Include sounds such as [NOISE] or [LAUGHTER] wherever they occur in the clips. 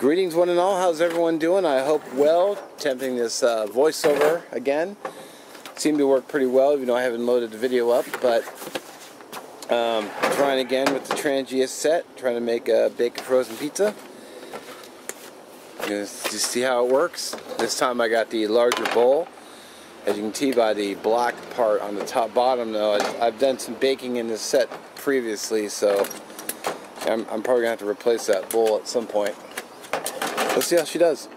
Greetings one and all, how's everyone doing? I hope well. Attempting this uh, voiceover again. Seemed to work pretty well, even though I haven't loaded the video up, but um, trying again with the Trangia set, trying to make a bacon frozen pizza. Just, just see how it works. This time I got the larger bowl. As you can see by the black part on the top bottom though, I've done some baking in this set previously, so I'm, I'm probably going to have to replace that bowl at some point. Let's see how she does.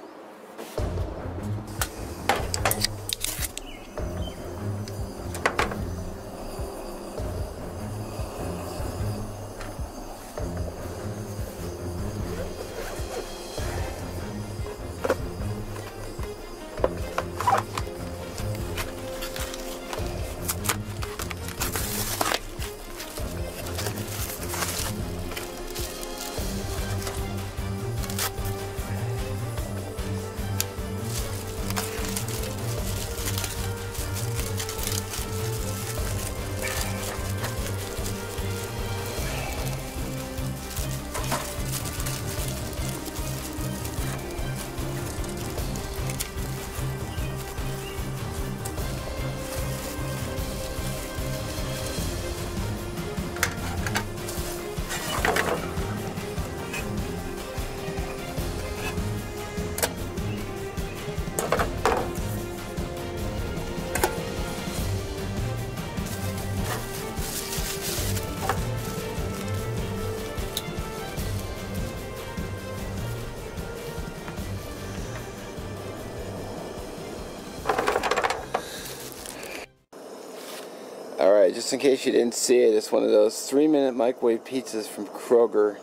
Alright, just in case you didn't see it, it's one of those three minute microwave pizzas from Kroger.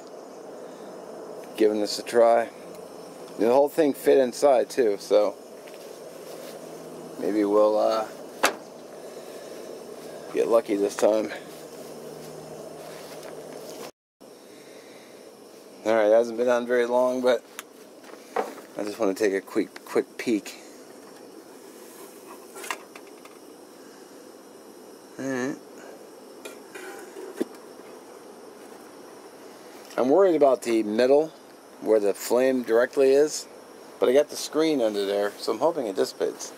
Giving this a try. The whole thing fit inside too, so maybe we'll uh, get lucky this time. Alright, it hasn't been on very long, but I just want to take a quick quick peek. I'm worried about the middle where the flame directly is, but I got the screen under there, so I'm hoping it dissipates.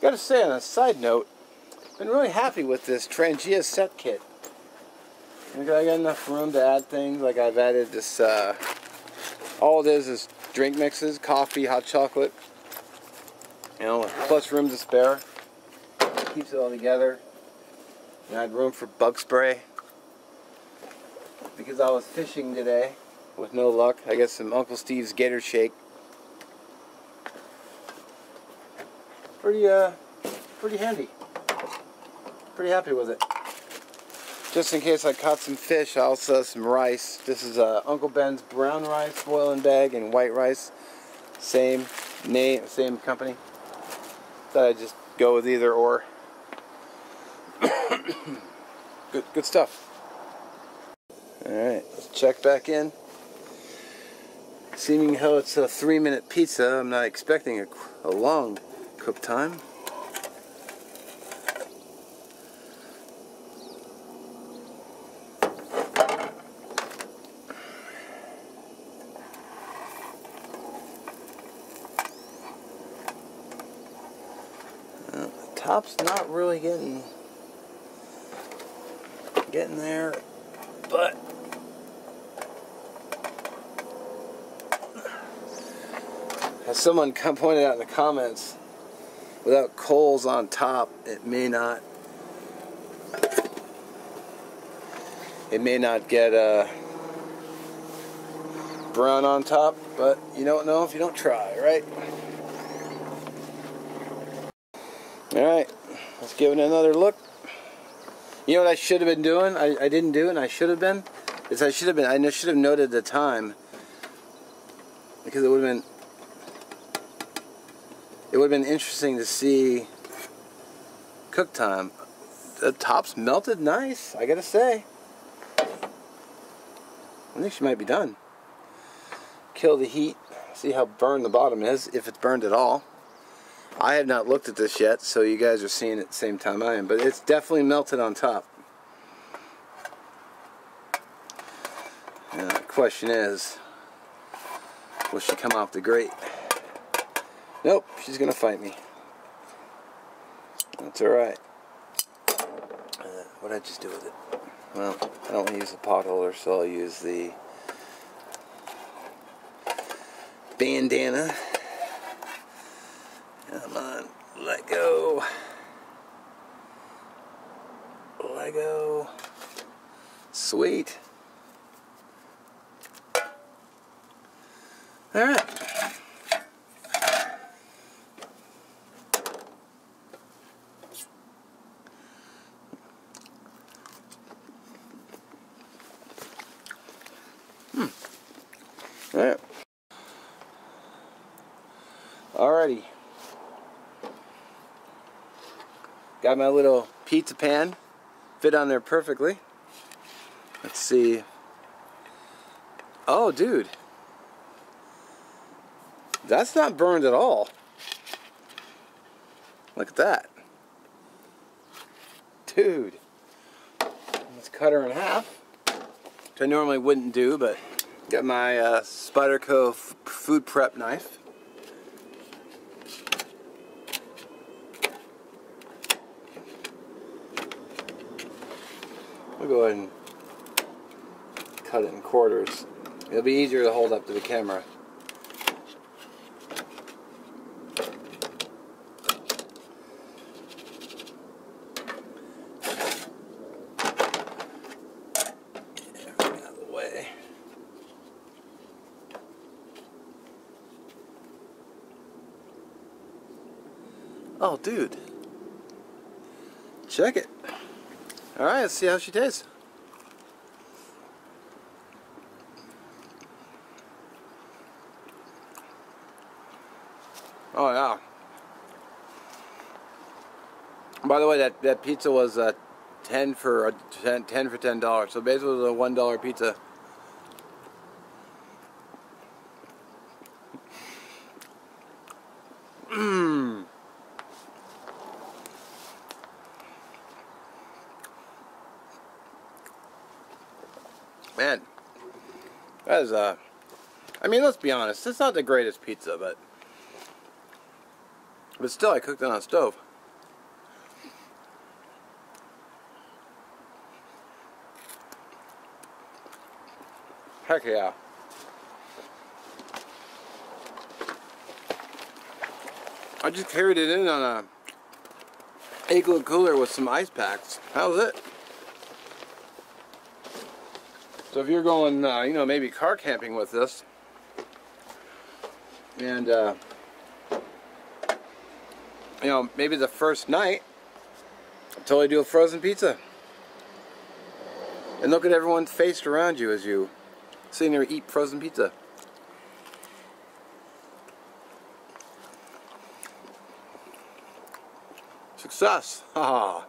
Gotta say on a side note, been really happy with this Trangia set kit. I got enough room to add things, like I've added this, uh, all it is is drink mixes, coffee, hot chocolate, you know, plus room to spare. Keeps it all together. And I had room for bug spray. Because I was fishing today with no luck. I got some Uncle Steve's Gator Shake. Pretty, uh, pretty handy. Pretty happy with it. Just in case I caught some fish, I also have some rice. This is uh, Uncle Ben's brown rice, boiling bag, and white rice. Same name, same company. Thought I'd just go with either or. [COUGHS] good, good stuff. All right, let's check back in. Seeming how it's a three-minute pizza, I'm not expecting a, a long cook time. Top's not really getting getting there, but as someone pointed out in the comments, without coals on top, it may not it may not get uh, brown on top, but you don't know if you don't try, right? Alright, let's give it another look. You know what I should have been doing? I, I didn't do it and I should have been? Is I should have been, I should have noted the time. Because it would have been, it would have been interesting to see cook time. The top's melted nice, I gotta say. I think she might be done. Kill the heat, see how burned the bottom is, if it's burned at all. I have not looked at this yet, so you guys are seeing it at the same time I am, but it's definitely melted on top. Now the question is, will she come off the grate? Nope, she's going to fight me. That's alright. Uh, what did I just do with it? Well, I don't want to use the pot holder, so I'll use the bandana let go. Let go. Sweet. All right. Hmm. All right. Alrighty. Got my little pizza pan. Fit on there perfectly. Let's see. Oh, dude. That's not burned at all. Look at that. Dude. Let's cut her in half. Which I normally wouldn't do, but got my uh, Spyderco food prep knife. I'll go ahead and cut it in quarters. It'll be easier to hold up to the camera. Oh, dude. Check it. Alright, let's see how she tastes. Oh, yeah. By the way, that, that pizza was uh, 10 for uh, 10, 10 for $10. So basically it was a $1 pizza. Mmm. Man, that is, uh, I mean, let's be honest, it's not the greatest pizza, but, but still, I cooked it on a stove. Heck yeah. I just carried it in on a igloo cooler with some ice packs. That was it? So if you're going, uh, you know, maybe car camping with this, and, uh, you know, maybe the first night, totally do a frozen pizza. And look at everyone's face around you as you sitting there and eat frozen pizza. Success! Haha.